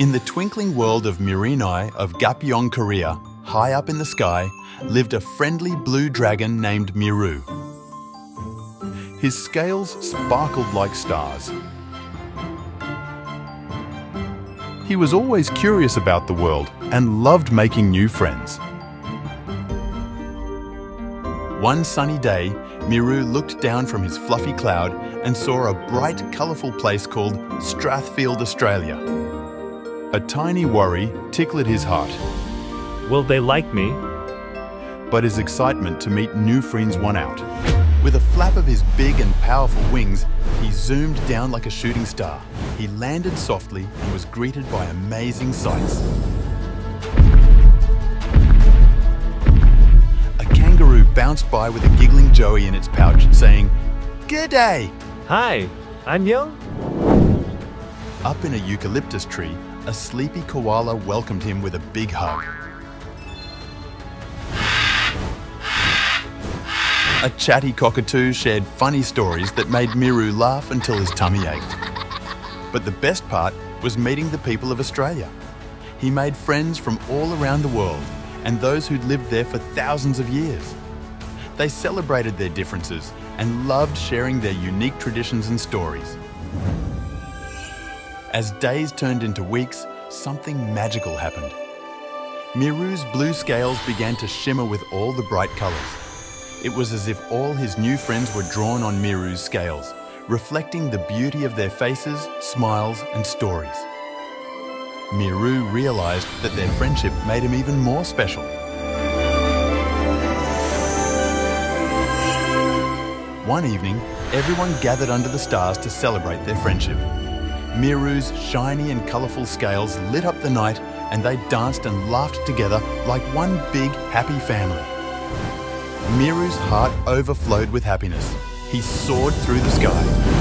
In the twinkling world of Mirinai of Gapyeong, Korea, high up in the sky, lived a friendly blue dragon named Meerue. His scales sparkled like stars. He was always curious about the world and loved making new friends. One sunny day, Meerue looked down from his fluffy cloud and saw a bright, colourful place called Strathfield, Australia. A tiny worry tickled his heart, Will they like me? but his excitement to meet new friends won out. With a flap of his big and powerful wings, he zoomed down like a shooting star. He landed softly and was greeted by amazing sights. A kangaroo bounced by with a giggling Joey in its pouch, saying, G'day! Hi, 안녕? Up in a eucalyptus tree, a sleepy koala welcomed him with a big hug. A chatty cockatoo shared funny stories that made Meerue laugh until his tummy ached. But the best part was meeting the people of Australia. He made friends from all around the world and those who'd lived there for thousands of years. They celebrated their differences and loved sharing their unique traditions and stories. As days turned into weeks, something magical happened. Meerue's blue scales began to shimmer with all the bright colours. It was as if all his new friends were drawn on Meerue's scales, reflecting the beauty of their faces, smiles, and stories. Meerue realised that their friendship made him even more special. One evening, everyone gathered under the stars to celebrate their friendship. Meerue's shiny and colourful scales lit up the night and they danced and laughed together like one big happy family. Meerue's heart overflowed with happiness. He soared through the sky.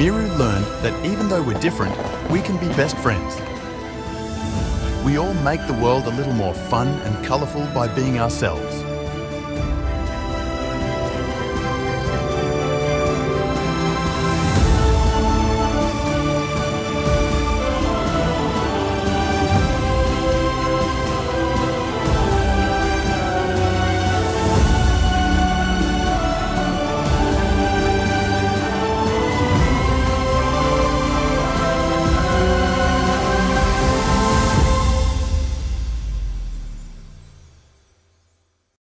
Meerue learned that even though we're different, we can be best friends. We all make the world a little more fun and colourful by being ourselves.